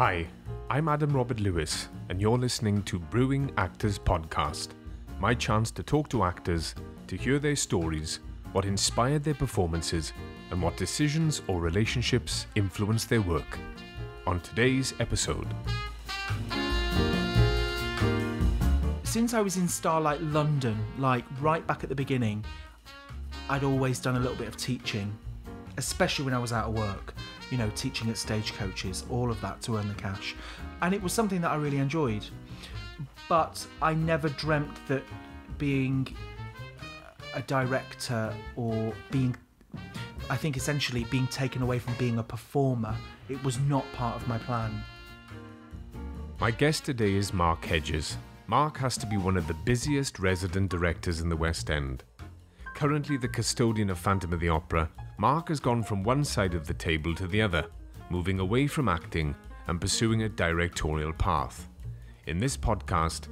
Hi, I'm Adam Robert Lewis, and you're listening to Brewing Actors Podcast, my chance to talk to actors, to hear their stories, what inspired their performances, and what decisions or relationships influenced their work. On today's episode, since I was in Starlight London, like right back at the beginning, I'd always done a little bit of teaching, especially when I was out of work. You know, teaching at stagecoaches, all of that to earn the cash. And it was something that I really enjoyed. But I never dreamt that being a director or being, I think essentially being taken away from being a performer, it was not part of my plan. my guest today is Mark Hedges. Mark has to be one of the busiest resident directors in the West End. Currently the custodian of Phantom of the Opera, Mark has gone from one side of the table to the other, moving away from acting and pursuing a directorial path. In this podcast,